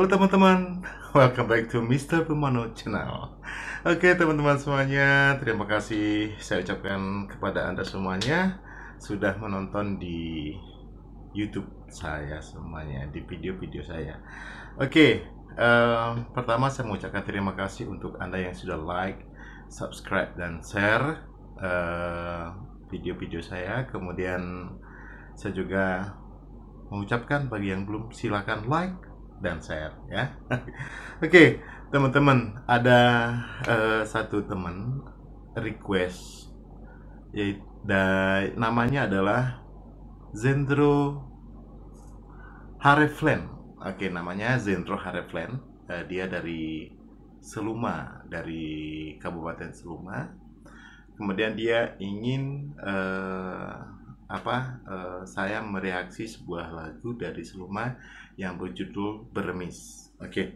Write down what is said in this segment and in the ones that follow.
Halo teman-teman, welcome back to Mr. Pemano Channel. Oke teman-teman semuanya, terima kasih saya ucapkan kepada anda semuanya sudah menonton di YouTube saya semuanya di video-video saya. Oke, eh, pertama saya mengucapkan terima kasih untuk anda yang sudah like, subscribe dan share eh, video-video saya. Kemudian saya juga mengucapkan bagi yang belum silakan like dan share ya. Oke, teman-teman, ada eh, satu teman request yaitu namanya adalah Zendro Hareflen. Oke, namanya Zendro Hareflen. Eh, dia dari Seluma, dari Kabupaten Seluma. Kemudian dia ingin eh, apa uh, saya mereaksi sebuah lagu dari Seluma yang berjudul Beremis. Oke. Okay.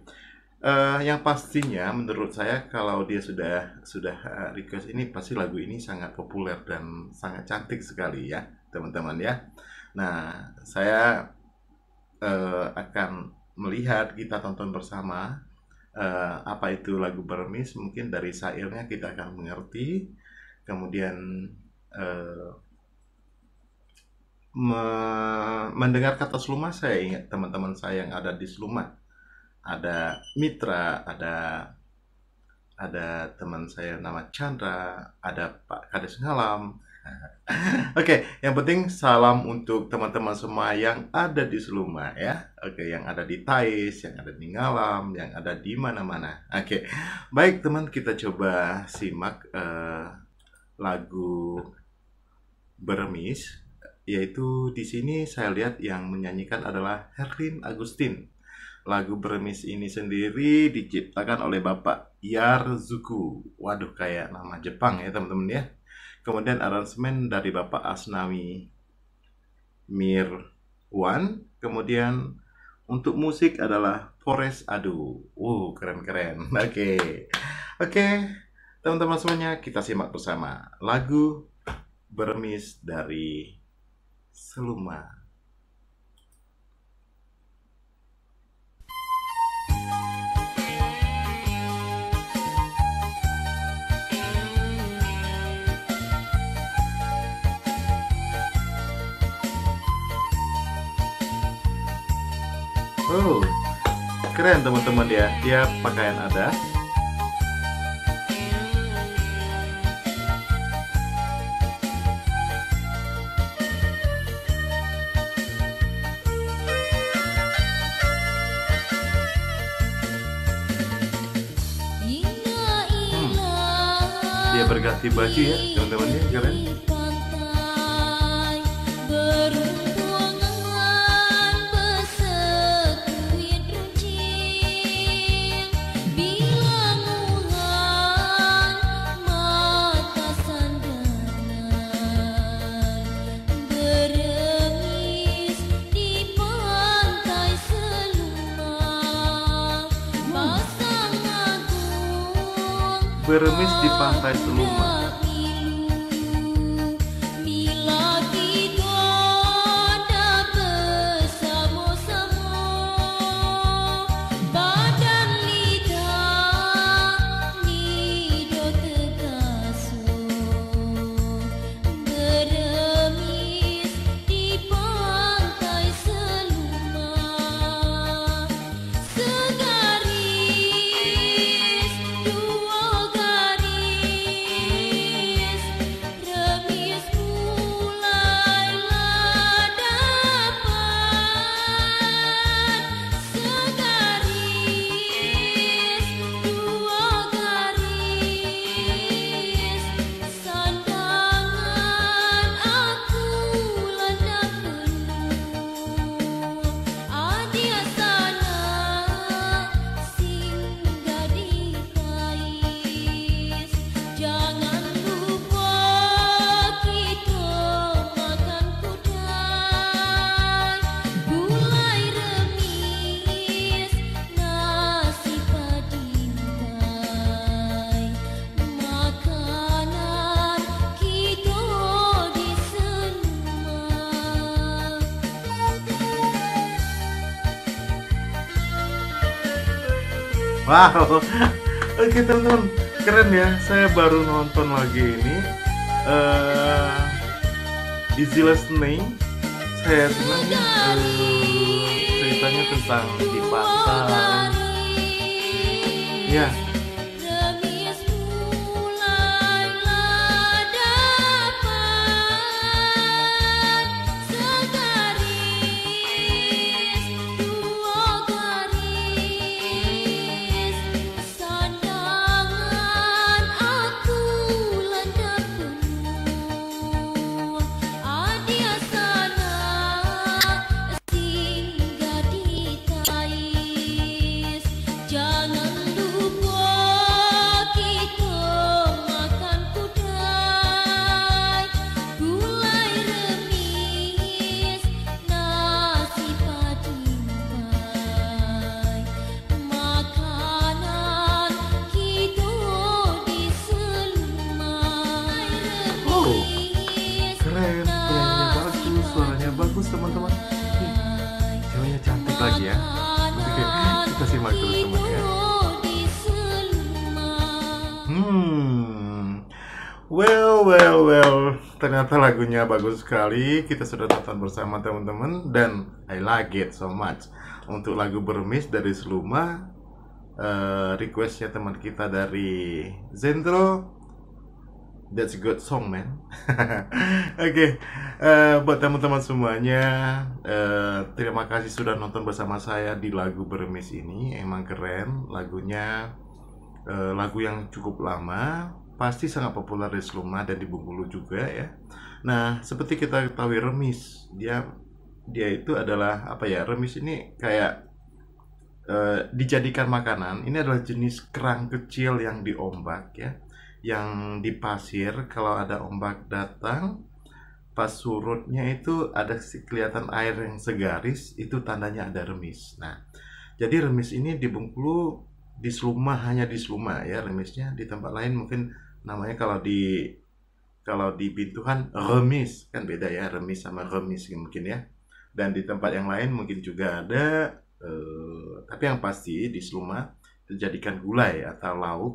Uh, eh, yang pastinya menurut saya kalau dia sudah sudah uh, request ini pasti lagu ini sangat populer dan sangat cantik sekali ya teman-teman ya. Nah saya uh, akan melihat kita tonton bersama uh, apa itu lagu Beremis mungkin dari syairnya kita akan mengerti kemudian uh, me mendengar kata Seluma saya ingat teman-teman saya yang ada di Seluma ada Mitra ada ada teman saya nama Chandra ada Pak Kades Ngalam Oke, okay, yang penting salam untuk teman-teman semua yang ada di Seluma ya. Oke, okay, yang ada di Tais, yang ada di Ngalam, yang ada di mana-mana. Oke, okay. baik teman kita coba simak uh, lagu Bermis yaitu di sini saya lihat yang menyanyikan adalah Herlin Agustin. Lagu Beremis ini sendiri diciptakan oleh Bapak Yarzuku. Waduh, kayak nama Jepang ya teman-teman ya. Kemudian aransemen dari Bapak Asnawi Mirwan. Kemudian untuk musik adalah Forest Adu. Wow, keren-keren. Oke. Okay. Oke, okay. teman-teman semuanya kita simak bersama lagu Beremis dari Seluma. Oh, keren teman-teman ya. Dia pakaian adat dia berganti baju ya teman-teman ya keren beremis di pantai Seluma. Wow. Oke teman-teman, keren ya. Saya baru nonton lagi ini. Uh, Easy Listening. Saya senang uh, ceritanya tentang di pasar. Ya, lagi ya. Kita simak terus teman ya hmm. Well well well. Ternyata lagunya bagus sekali. Kita sudah tonton bersama teman-teman dan I like it so much. Untuk lagu bermis dari Seluma uh, requestnya teman kita dari Zendro That's a good song, man. Oke, okay. uh, eh, buat teman-teman semuanya, uh, terima kasih sudah nonton bersama saya di lagu Bermis ini. Emang keren, lagunya uh, lagu yang cukup lama, pasti sangat populer di Seluma dan di Bengkulu juga ya. Nah, seperti kita ketahui remis, dia dia itu adalah apa ya? Remis ini kayak uh, dijadikan makanan. Ini adalah jenis kerang kecil yang diombak ya yang di pasir kalau ada ombak datang pas surutnya itu ada kelihatan air yang segaris itu tandanya ada remis. Nah, jadi remis ini di Bengkulu di Seluma hanya di Seluma ya remisnya di tempat lain mungkin namanya kalau di kalau di Bintuhan remis kan beda ya remis sama remis mungkin ya dan di tempat yang lain mungkin juga ada eh, tapi yang pasti di Seluma dijadikan gulai atau lauk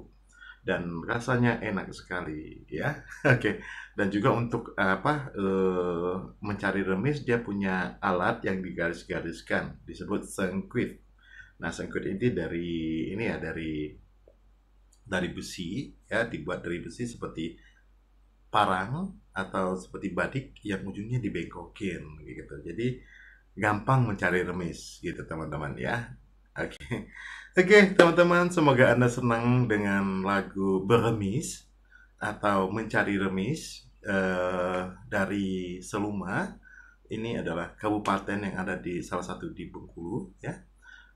dan rasanya enak sekali ya. Oke. Okay. dan juga untuk apa uh, mencari remis dia punya alat yang digaris-gariskan disebut sengkuit. Nah sengkuit ini dari ini ya dari dari besi ya dibuat dari besi seperti parang atau seperti badik yang ujungnya dibengkokin gitu. Jadi gampang mencari remis gitu teman-teman ya oke okay. Oke, teman-teman, semoga Anda senang dengan lagu Beremis atau Mencari Remis uh, dari Seluma. Ini adalah kabupaten yang ada di salah satu di Bengkulu, ya,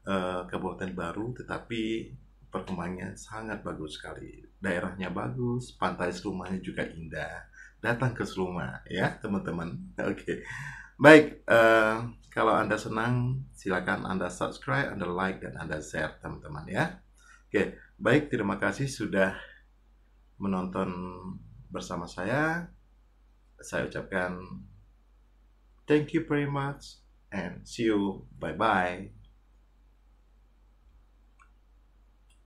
uh, kabupaten baru, tetapi perkembangannya sangat bagus sekali. Daerahnya bagus, pantai Selumanya juga indah. Datang ke Seluma, ya, teman-teman. Oke, baik. Uh, kalau Anda senang, silakan Anda subscribe, Anda like, dan Anda share, teman-teman ya. Oke, baik. Terima kasih sudah menonton bersama saya. Saya ucapkan thank you very much and see you. Bye-bye.